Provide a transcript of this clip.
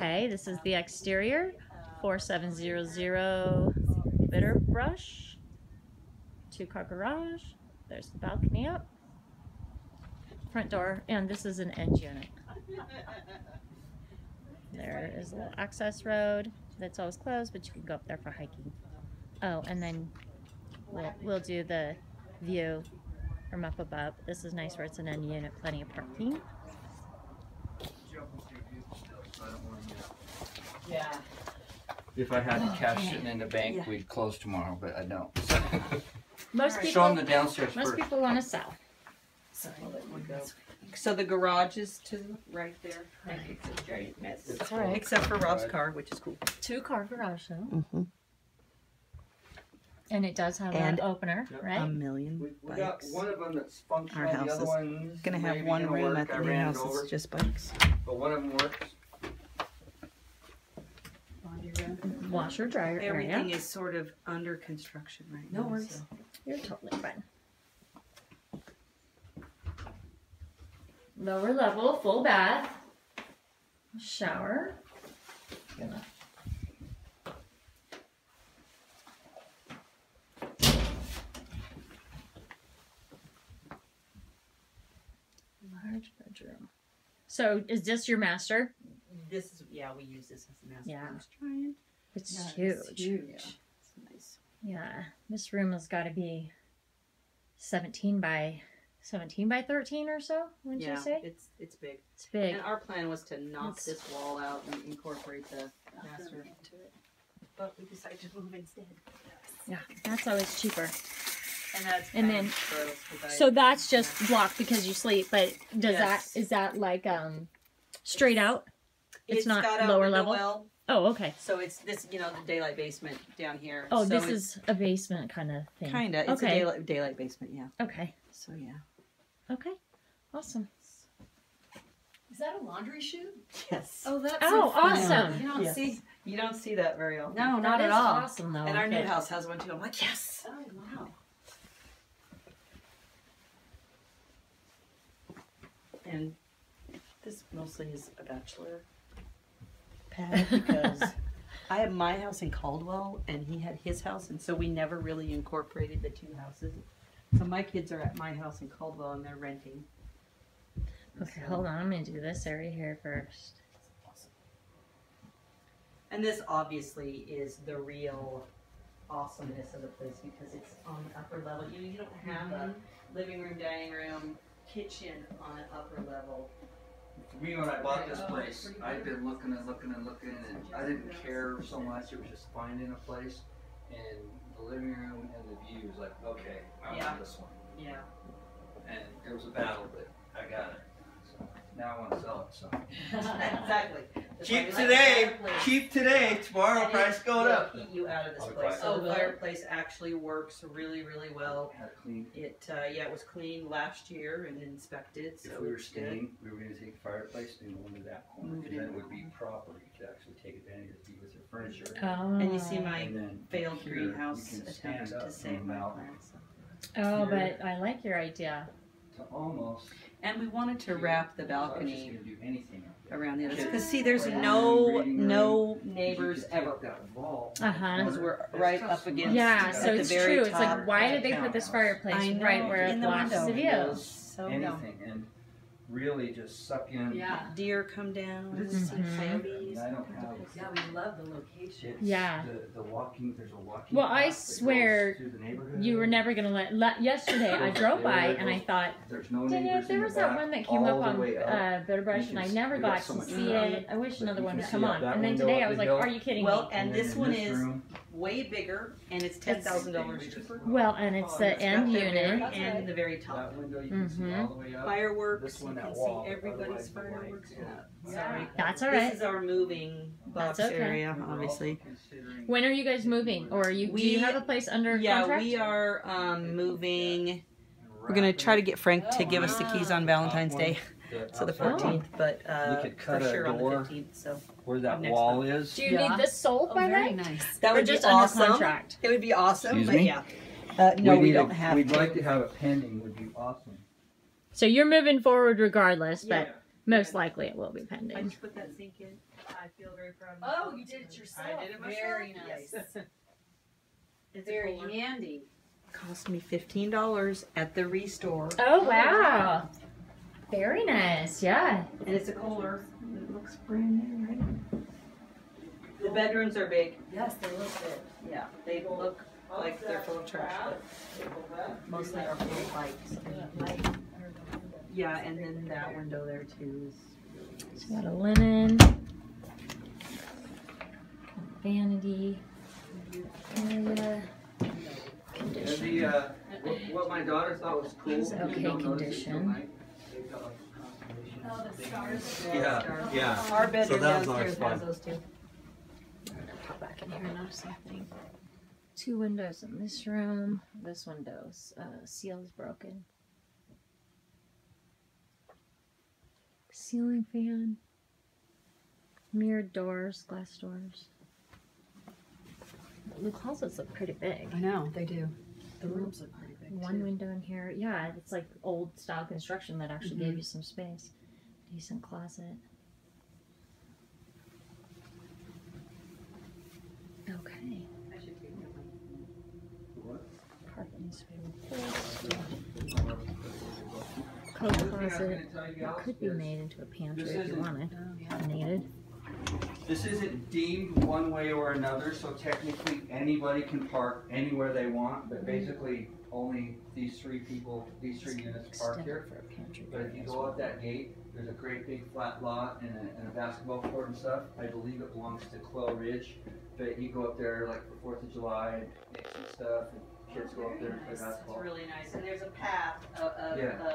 Okay, this is the exterior. 4700 Bitterbrush. Two car garage. There's the balcony up. Front door, and this is an end unit. There is a little access road that's always closed, but you can go up there for hiking. Oh, and then we'll, we'll do the view from up above. This is nice where it's an end unit, plenty of parking. Yeah. If I had cash Okay. sitting in the bank, Yeah. we'd close tomorrow, but I don't. Most Alright. Show them people, the downstairs most first. people want to sell. So I'll let you go. So the garage is to the right there. It's a giant mess. It's all right. Except for Rob's car, which is cool. Two car garage though, Mm-hmm. and it does have And- an opener, Yep. right? A million We, we got bikes. one of them that's functional, Our the house other is one's Gonna have maybe one gonna room work. at I the new ran house. over, It's just bikes. but one of them works. Washer dryer Everything area. is sort of under construction right No now. worries. so- You're totally fine. Lower level, full bath, shower. Gonna- Large bedroom. So is this your master? This is yeah, we use this as a master. Yeah. I'm just trying. It's Yeah, huge. It's huge. It's nice. Yeah, this room has got to be 17 by 17 by 13 or so, wouldn't yeah, you say? it's it's big. It's big. And our plan was to knock It's- this wall out and incorporate the master into it. But we decided to move instead. Yeah, that's always cheaper. And that's And then- of I- So that's just blocked because you sleep, but does Yes. that is that like um straight out? It's not got a lower window level? well, Oh, okay. so it's this, you know, the daylight basement down here. Oh, so this is a basement kind of thing. kinda. It's okay. a daylight, daylight basement. Yeah. Okay. So yeah. Okay. Awesome. Is that a laundry chute? Yes. Oh, that's Oh, so fun. awesome. You don't Yes. see. You don't see that very often. No, That not at is all. Awesome though. And our new house has one too. I'm like, yes. Oh wow. And this mostly is a bachelor pad because I have my house in Caldwell and he had his house, and so we never really incorporated the two houses. So my kids are at my house in Caldwell and they're renting. Okay, So- hold on. I'm gonna do this area here first. And this obviously is the real awesomeness of the place because it's on the upper level. You you don't have a mm-hmm. living room, dining room, kitchen on an upper level. Me, when I bought this Oh, place, I'd been looking and looking and looking, and I didn't care so much. It was just finding a place, and the living room and the view was like, okay, I Yeah. want this one. Yeah. And it was a battle, but I got it. So now I want to sell it. So exactly. That's cheap like today, the fireplace. cheap today. Tomorrow And price going up. Heat you out of this place. So Oh, the fireplace actually works really, really well. Had it clean. It uh, yeah, it was cleaned last year and inspected. So If we were it's good. staying, we were going to take the fireplace and go into that corner Move it because then it would be property to actually take advantage of it with your furniture. Oh. And you see my And then failed here, greenhouse you can attempt up to and save my mount plants. Oh, here. but I like your idea. To almost. And we wanted to wrap the So I was just balcony gonna do anything around the other. Because see, there's no no neighbors ever. that. Uh huh. Because we're right up against. Yeah, at so the it's very true. It's like, why did they put this fireplace I know, right where in it the blocks window. the view? So dumb. anything, and really just suck in. Yeah. Deer come down. This is see coyotes. I don't have. Yeah, we love the location. It's Yeah. The, the walking, there's a walking. Well, I swear the neighborhood. You were never gonna let. let yesterday, I drove by and I thought, There's no neighbors there was the that back, one that came up on way up. uh, Bitterbrush, and I never got got so to see it. I wish another one would come on. And then today I was like, are you kidding me? Well, me? and this one is room, way bigger, and it's ten thousand dollars cheaper. Well, and it's the It's got end The very unit. end, the very top. That window you can see all the way up. Fireworks, you can see everybody's otherwise the light, fireworks. yeah. Sorry. That's all This is our moving box okay. area, obviously. When are you guys moving? Or are you? do you We- have a place under Yeah, contract? we are um, moving. We're gonna try to get Frank to give us the keys on Valentine's Day, so the outside 14th, but uh, We could for cut a sure on the door. 15th. So Where that next wall is. Do you Yeah. need this sold Oh, by very then? nice. that Or would be just under awesome. contract? It would be awesome, Excuse but me? yeah. Uh, no, we, need don't a- have We'd to. like to have it pending. Would be awesome. So you're moving forward regardless, but Most likely it will be I pending. just put that sink in. I feel very proud. of Oh, you did it yourself. I did it myself. Very yes. nice. It's a Very cooler. handy. Cost me fifteen dollars at the restore, Oh wow. Very nice. Yeah. and it's a cooler. It looks brand new, right? The bedrooms are big. Yes, they look good. Yeah, they look like they're full of trash, but mostly are full of lights. Light. Yeah, and then that window there too is. It's got a linen. Vanity. Area. And Condition. the, uh, what, what my daughter thought was cool. It's okay don't notice it till condition. Night, they've got, like, constellation Oh, the stars. Yeah, yeah. Our bedroom that was downstairs always has fun. those two. Pop back in here and notice something. Two windows in this room. This window's uh, seal is broken. Ceiling fan. Mirrored doors, glass doors. The closets look pretty big. I know, they do. The rooms look pretty big One too. window in here. Yeah, it's like old style construction that actually Mm-hmm. gave you some space. Decent closet. Okay. What? Parking space. The Coat other thing I was closet. gonna tell you It could be made into a pantry if you isn't- wanted. Oh, yeah. Needed. This isn't deemed one way or another, so technically anybody can park anywhere they want, but basically only these three people, these three units park here. for a pantry. But if you go out that gate, there's a great big flat lot and a, and a basketball court and stuff. I believe it belongs to Quail Ridge. But you go up there like for Fourth of July and picnics some stuff, and kids go up there and play It's basketball. really nice, and there's a path of, of, Yeah. um,